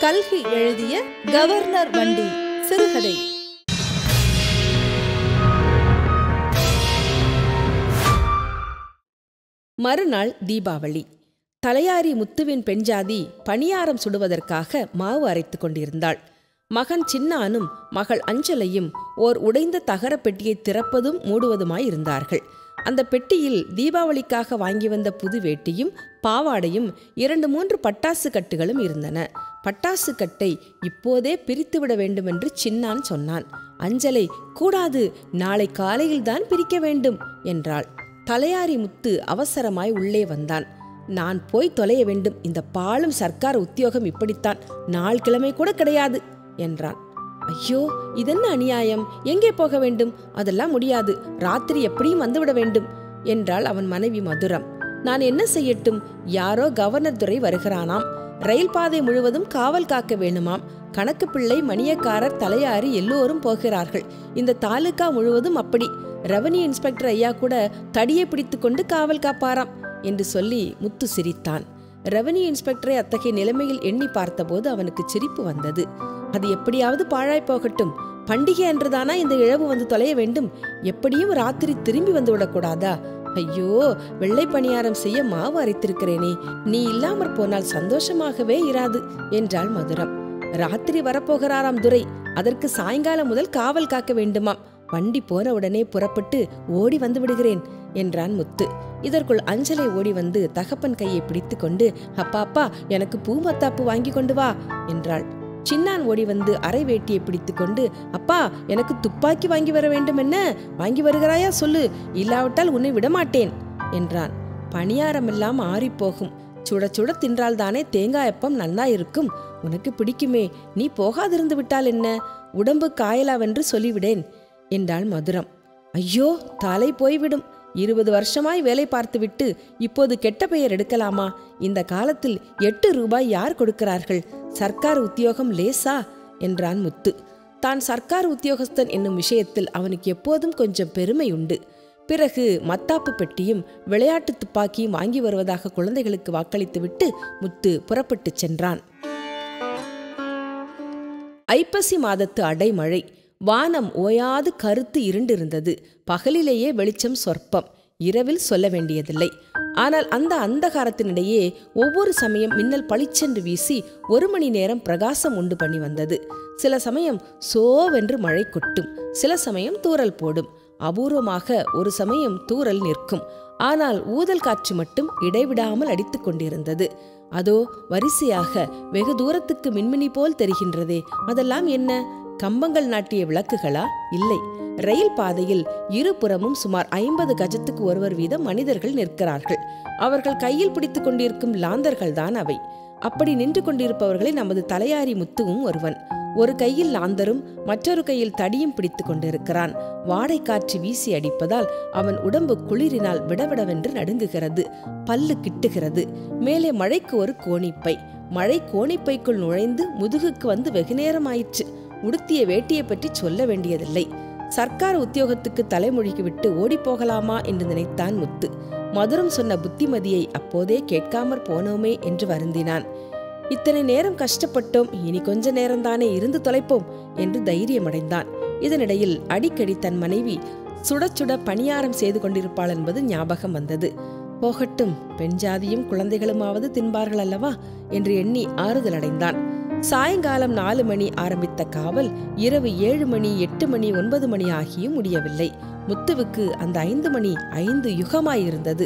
கல்கி எழுதிய கவர்னர் வண்டி சிறுகதை. மறுநாள் தீபாவளி. தலையாரி முத்துவின் பெண்ஜாதி பணியாரம் சுடுவதற்காக மாவு அரைத்து கொண்டிருந்தாள். மகன் சின்னானும் மகள் அஞ்சலையும் ஓர் உடைந்த தகரப் பெட்டியை திறப்பதும் மூடுவதுமாய் இருந்தார்கள். அந்த பெட்டியில் தீபாவளிக்காக வாங்கி வந்த புது வேட்டியும் பாவாடையும் இரண்டு மூன்று பட்டாசு கட்டுகளும் இருந்தன. பட்டாசு கட்டை இப்போதே பிரித்துவிட வேண்டுமென்று சின்னான் சொன்னான். அஞ்சலை கூடாது நாளை காலையில்தான் பிரிக்க வேண்டும் என்றாள். தலையாரி முத்து அவசரமாய் உள்ளே வந்தான். நான் போய் தொலைய வேண்டும். இந்த பாலும் சர்க்கார் உத்தியோகம் இப்படித்தான். நாள் கிழமை கூட கிடையாது என்றான். ஐயோ இதென்ன அநியாயம்? எங்கே போக வேண்டும்? அதெல்லாம் முடியாது. ராத்திரி எப்படியும் வந்துவிட வேண்டும் என்றாள் அவன் மனைவி மதுரம். நான் என்ன செய்யட்டும்? யாரோ கவர்னர் துறை வருகிறானாம். ரயில் பாதை முழுவதும் காவல் காக்க வேணுமாம். கணக்கு பிள்ளை மணியக்காரர் தலையாறு எல்லோரும் போகிறார்கள். இந்த தாலுக்கா முழுவதும் அப்படி. ரெவன்யூ இன்ஸ்பெக்டர் ஐயா கூட தடியை பிடித்துக்கொண்டு காவல் காப்பாராம் என்று சொல்லி முத்து சிரித்தான். ரெவன்யூ இன்ஸ்பெக்டரை அத்தகைய நிலைமையில் எண்ணி பார்த்தபோது அவனுக்கு சிரிப்பு வந்தது. அது எப்படியாவது பாழாய் போகட்டும். பண்டிகை அன்றுதானா இந்த இழவு வந்து தொலைய வேண்டும்? எப்படியும் ராத்திரி திரும்பி வந்து விடக்கூடாதா? ஐயோ வெள்ளை பணியாரம் செய்ய மாவு அரைத்திருக்கிறேனே. நீ இல்லாமற் போனால் சந்தோஷமாகவே இராது என்றாள் மதுரம். ராத்திரி வரப்போகிறாராம் துரை. அதற்கு சாயங்காலம் முதல் காவல் காக்க வேண்டுமாம். வண்டி போன உடனே புறப்பட்டு ஓடி வந்து விடுகிறேன் என்றான் முத்து. இதற்குள் அஞ்சலை ஓடி வந்து தகப்பன் கையை பிடித்து கொண்டு அப்பா அப்பா எனக்கு பூ மத்தாப்பு வாங்கி கொண்டு வா என்றாள். சின்னான் ஓடி வந்து அரை வேட்டியை பிடித்து கொண்டு அப்பா எனக்கு துப்பாக்கி வாங்கி வர வேண்டும் என்ன? வாங்கி வருகிறாயா? சொல்லு. இல்லாவிட்டால் உன்னை விடமாட்டேன் என்றான். பணியாரமெல்லாம் ஆறிப்போகும் சுட சுட தின்றால்தானே தேங்காயப்பம் நல்லா இருக்கும் உனக்கு பிடிக்குமே. நீ போகாதிருந்து விட்டால் என்ன? உடம்பு காயலாவென்று சொல்லிவிடேன் என்றாள் மதுரம். ஐயோ தலை போய்விடும். இருபது வருஷமாய் வேலை பார்த்துவிட்டு இப்போது கெட்ட பெயர் எடுக்கலாமா? இந்த காலத்தில் எட்டு ரூபாய் யார் கொடுக்கிறார்கள்? சர்க்கார் உத்தியோகம் லேசா? என்றான் முத்து. தான் சர்க்கார் உத்தியோகஸ்தன் என்னும் விஷயத்தில் அவனுக்கு எப்போதும் கொஞ்சம் பெருமை உண்டு. பிறகு மத்தாப்பு பெட்டியும் விளையாட்டு துப்பாக்கியும் வாங்கி வருவதாக குழந்தைகளுக்கு வாக்களித்துவிட்டு முத்து புறப்பட்டுச் சென்றான். ஐப்பசி மாதத்து அடைமழை. வானம் ஓயாது கருத்து இருண்டிருந்தது. பகலிலேயே வெளிச்சம் சொற்பம். இரவில் சொல்ல வேண்டியதில்லை. ஆனால் அந்த அந்தகாரத்தினிடையே ஒவ்வொரு சமயம் மின்னல் பளிச்சென்று வீசி ஒரு மணி நேரம் பிரகாசம் உண்டு பண்ணி வந்தது. சில சமயம் சோவென்று மழை கொட்டும். சில சமயம் தூறல் போடும். அபூர்வமாக ஒரு சமயம் தூறல் நிற்கும். ஆனால் ஊதல் காற்று மட்டும் இடைவிடாமல் அடித்து கொண்டிருந்தது. அதோ வரிசையாக வெகு தூரத்துக்கு மின்மினி போல் தெரிகின்றதே. அதெல்லாம் என்ன? கம்பங்கள் நாட்டிய விளக்குகளா? இல்லை. ரயில் பாதையில் இருபுறமும் சுமார் ஐம்பது கஜத்துக்கு ஒருவர் வீதம் மனிதர்கள் நிற்கிறார்கள். அவர்கள் கையில் பிடித்துக் கொண்டிருக்கும் லாந்தர்கள் தான் அவை. அப்படி நின்று கொண்டிருப்பவர்களை நமது தலையாரி முத்துவும் ஒருவன். ஒரு கையில் லாந்தரும் மற்றொரு கையில் தடியும் பிடித்துக் கொண்டிருக்கிறான். வாடை காற்று வீசி அடிப்பதால் அவன் உடம்பு குளிரினால் விடவிடவென்று நடுங்குகிறது. பல்லு கிட்டுகிறது. மேலே மழைக்கு ஒரு கோணிப்பை. மழை கோணிப்பைக்குள் நுழைந்து முதுகுக்கு வந்து வெகுநேரம் ஆயிற்று உடுத்திய வேட்டியை பற்றி சொல்ல வேண்டியதில்லை. சர்க்கார் உத்தியோகத்துக்கு தலைமொழிக்கு விட்டு ஓடிப்போகலாமா என்று நினைத்தான் முத்து. மதுரம் சொன்ன புத்திமதியை அப்போதே கேட்காமற் போனோமே என்று வருந்தினான். இத்தனை நேரம் கஷ்டப்பட்டோம் இனி கொஞ்ச நேரம்தானே இருந்து தொலைப்போம் என்று தைரியமடைந்தான். இதனிடையில் அடிக்கடி தன் மனைவி சுட சுட பணியாரம் செய்து கொண்டிருப்பாள் என்பது ஞாபகம் வந்தது. போகட்டும் பெண் ஜாதியும் குழந்தைகளுமாவது தின்பார்கள் அல்லவா என்று எண்ணி ஆறுதல் அடைந்தான் சாயங்காலம் நாலு மணி ஆரம்பித்த காவல் இரவு ஏழு மணி எட்டு மணி ஒன்பது மணி ஆகியும் முடியவில்லை. முத்துவுக்கு அந்த ஐந்து மணி ஐந்து யுகமாயிருந்தது.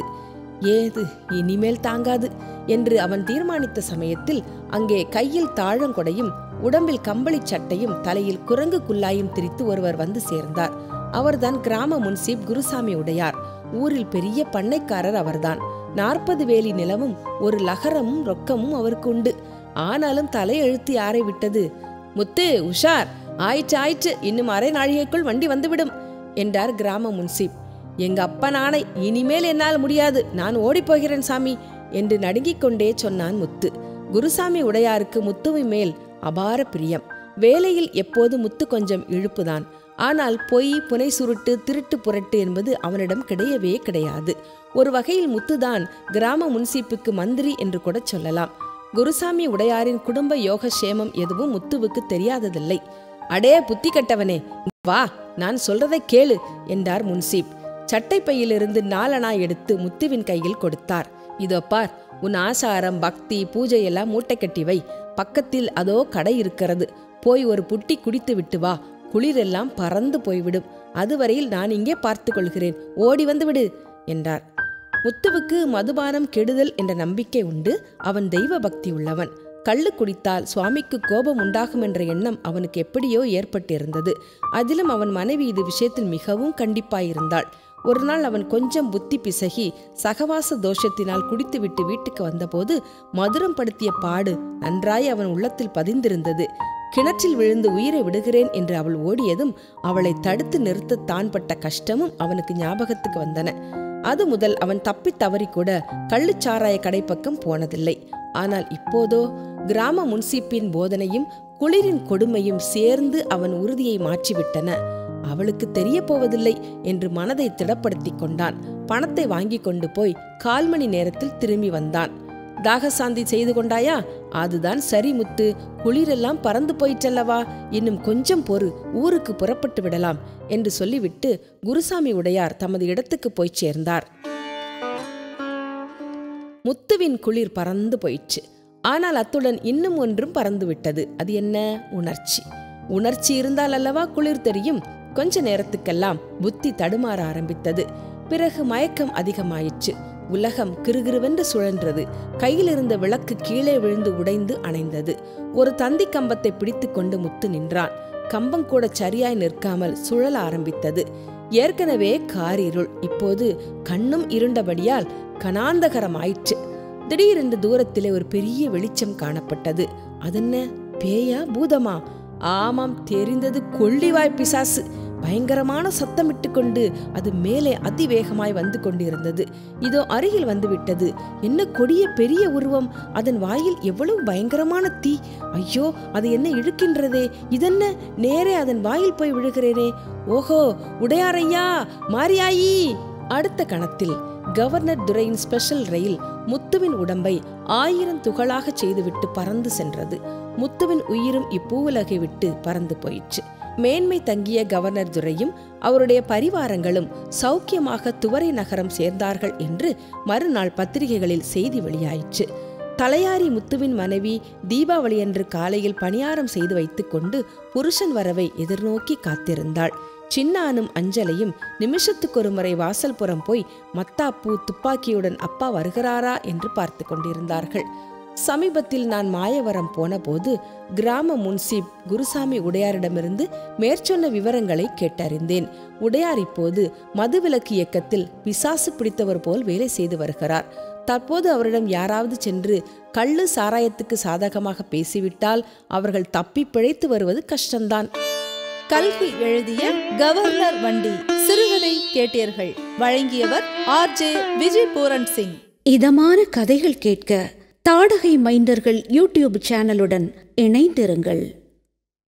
ஏது இனிமேல் தாங்காது என்று அவன் தீர்மானித்த சமயத்தில் அங்கே கையில் தாழங்கொடையும் உடம்பில் கம்பளி சட்டையும் தலையில் குரங்கு குல்லாயும் திரித்து ஒருவர் வந்து சேர்ந்தார். அவர்தான் கிராம முன்சீப் குருசாமி உடையார். ஊரில் பெரிய பண்ணைக்காரர் அவர்தான். நாற்பது வேலி நிலமும் ஒரு லகரமும் ரொக்கமும் அவருக்கு உண்டு. ஆனாலும் தலையெழுத்து யாரை விட்டது? முத்து உஷார் ஆயிற்று ஆயிற்று இன்னும் அரை நாழிகைக்குள் வண்டி வந்துவிடும் என்றார் கிராம முன்சீப். எங்க அப்பா நானை இனிமேல் என்னால் முடியாது நான் ஓடிப்போகிறேன் சாமி என்று நடுங்கிக் கொண்டே சொன்னான் முத்து. குருசாமி உடையாருக்கு முத்துவின் மேல் அபார பிரியம். வேலையில் எப்போது முத்து கொஞ்சம் இழுப்புதான். ஆனால் பொய் புனை சுருட்டு திருட்டு புரட்டு என்பது அவனிடம் கிடையவே கிடையாது. ஒரு வகையில் முத்துதான் கிராம முன்சீப்புக்கு மந்திரி என்று கூட சொல்லலாம். குருசாமி உடையாரின் குடும்ப யோக சேமம் எதுவும் முத்துவுக்கு தெரியாததில்லை. அடே புத்தி கட்டவனே வா நான் சொல்றதை கேளு என்றார் முன்சீப். சட்டை பையிலிருந்து நாலனா எடுத்து முத்துவின் கையில் கொடுத்தார். இதோ பார் உன் ஆசாரம் பக்தி பூஜை எல்லாம் மூட்டை கட்டி வை. பக்கத்தில் அதோ கடை இருக்கிறது. போய் ஒரு புட்டி குடித்து விட்டு வா. குளிரெல்லாம் பறந்து போய்விடும். அதுவரையில் நான் இங்கே பார்த்து கொள்கிறேன். ஓடி வந்து விடு என்றார். முத்துவுக்கு மதுபானம் கெடுதல் என்ற நம்பிக்கை உண்டு. அவன் தெய்வ பக்தி உள்ளவன். கள்ளு குடித்தால் சுவாமிக்கு கோபம் உண்டாகும் என்ற எண்ணம் அவனுக்கு எப்படியோ ஏற்பட்டிருந்தது. அதிலும் அவன் மனைவி இது விஷயத்தில் மிகவும் கண்டிப்பாயிருந்தாள். ஒரு நாள் அவன் கொஞ்சம் புத்தி பிசகி சகவாச தோஷத்தினால் குடித்துவிட்டு வீட்டுக்கு வந்தபோது மதுரம் படுத்திய பாடு நன்றாய் அவன் உள்ளத்தில் பதிந்திருந்தது. கிணற்றில் விழுந்து உயிரை விடுகிறேன் என்று அவள் ஓடியதும் அவளை தடுத்து நிறுத்த தான் பட்ட கஷ்டமும் அவனுக்கு ஞாபகத்துக்கு வந்தன. அது முதல் அவன் தப்பி தவறி கூட கள்ளுச்சாராய கடைப்பக்கம் போனதில்லை. ஆனால் இப்போதோ கிராம முன்சீப்பின் போதனையும் குளிரின் கொடுமையும் சேர்ந்து அவன் உறுதியை மாற்றிவிட்டன. அவளுக்கு தெரிய போவதில்லை என்று மனதை திடப்படுத்திக் கொண்டான். பணத்தை வாங்கி கொண்டு போய் கால் மணி நேரத்தில் திரும்பி வந்தான். தாகசாந்தி செய்து கொண்டாயா? அதுதான் சரி முத்து குளிரெல்லாம் பறந்து போயிற்றல்லவா? இன்னும் கொஞ்சம் பொறு ஊருக்கு புறப்பட்டு விடலாம் என்று சொல்லிவிட்டு குருசாமி உடையார் தமது இடத்துக்கு போய்ச் சேர்ந்தார். முத்துவின் குளிர் பறந்து போயிற்று. ஆனால் அத்துடன் இன்னும் ஒன்றும் பறந்து விட்டது. அது என்ன? உணர்ச்சி. உணர்ச்சி இருந்தால் அல்லவா குளிர் தெரியும்? கொஞ்ச நேரத்துக்கெல்லாம் புத்தி தடுமாற ஆரம்பித்தது. பிறகு மயக்கம் அதிகமாயிற்று. உலகம் கிறுகிறுவென்று சுழன்றது. கையில் இருந்த விளக்கு கீழே விழுந்து உடைந்து அணைந்தது. ஒரு தந்தி கம்பத்தை பிடித்து கொண்டு முத்து நின்றான். கம்பம் கூட சரியாய் நிற்காமல் சுழல ஆரம்பித்தது. ஏற்கனவே காரிருள். இப்போது கண்ணும் இருண்டபடியால் கனாந்தகரமாயிற்று திடீரென்று தூரத்திலே ஒரு பெரிய வெளிச்சம் காணப்பட்டது. அதென்ன? பேயா? பூதமா? ஆமாம் தெரிந்தது கொள்ளிவாய் பிசாசு. பயங்கரமான சத்தமிட்டு கொண்டு அது மேலே அதிவேகமாய் வந்து கொண்டிருந்தது. இதோ அருகில் வந்துவிட்டது என்ன கொடிய பெரிய உருவம். அதன் வாயில் எவ்வளவு பயங்கரமான தீ. ஐயோ அது என்ன இழுக்கின்றதே. இதென்ன? நேரே அதன் வாயில் போய் விழுகிறேனே. ஓஹோ உடையாரையா மாரியாயி. அடுத்த கணத்தில் கவர்னர் துரையின் ஸ்பெஷல் ரயில் முத்துவின் உடம்பை ஆயிரம் துகளாக செய்துவிட்டு பறந்து சென்றது. முத்துவின் உயிரும் இப்பூவுலகை விட்டு பறந்து போயிற்று. மேன்மை தங்கிய கவர்னர் துரையும் அவருடைய பரிவாரங்களும் சௌக்கியமாக துவரை நகரம் சேர்ந்தார்கள் என்று மறுநாள் பத்திரிகைகளில் செய்தி வெளியாயிற்று. தலையாரி முத்துவின் மனைவி தீபாவளியன்று காலையில் பணியாரம் செய்து வைத்துக்கொண்டு புருஷன் வரவை எதிர்நோக்கி காத்திருந்தாள். சின்னானும் அஞ்சலையும் நிமிஷத்துக்கு ஒரு முறை வாசல்புறம் போய் மத்தாப்பூ துப்பாக்கியுடன் அப்பா வருகிறாரா? என்று பார்த்து கொண்டிருந்தார்கள். சமீபத்தில் நான் மாயவரம் போனபோது கிராம முன்சீப் குருசாமி உடையாரிடமிருந்து மேற்சொன்ன விவரங்களை கேட்டறிந்தேன். உடையார் இப்போது மதுவிலக்கு இயக்கத்தில் பிசாசு பிடித்தவர் போல் வேலை செய்து வருகிறார். தற்போது அவரிடம் யாராவது சென்று கள்ளு சாராயத்துக்கு சாதகமாக பேசிவிட்டால் அவர்கள் தப்பி பிழைத்து வருவது கஷ்டம்தான். கல்கி எழுதிய கவர்னர் வண்டி சிறுகதை கேட்டீர்கள். வழங்கியவர் ஆர் ஜே விஜய் பூரன் சிங். இதமான கதைகள் கேட்க தாடகை மைண்டர்கள் யூடியூப் சேனலுடன் இணைந்திருங்கள்.